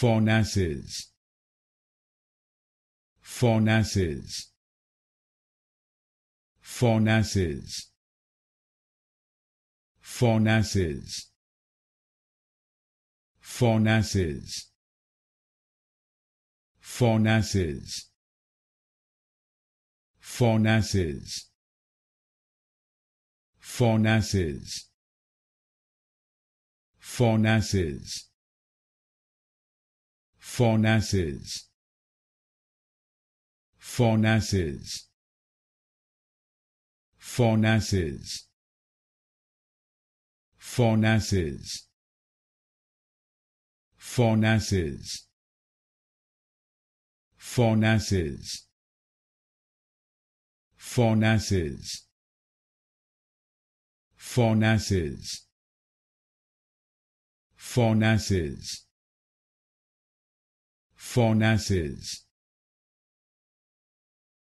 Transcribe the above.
furnaces furnaces furnaces furnaces furnaces furnaces furnaces furnaces furnaces. Furnaces. Furnaces. Furnaces. Furnaces. Furnaces. Furnaces. Furnaces. Furnaces for nurses.